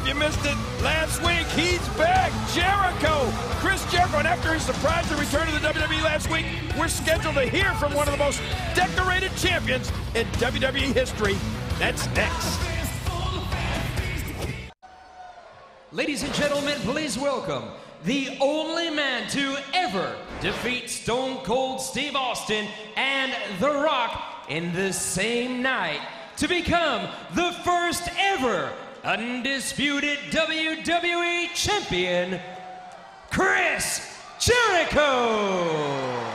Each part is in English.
if you missed it last week, he's back. Jericho, Chris Jericho. And after his surprised the return to the WWE last week, we're scheduled to hear from one of the most decorated champions in WWE history. That's next. Ladies and gentlemen, please welcome the only man to ever defeat Stone Cold Steve Austin and The Rock in the same night to become the first ever undisputed WWE champion, Chris Jericho.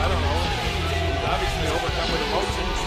I, don't know. Obviously overcome with emotion.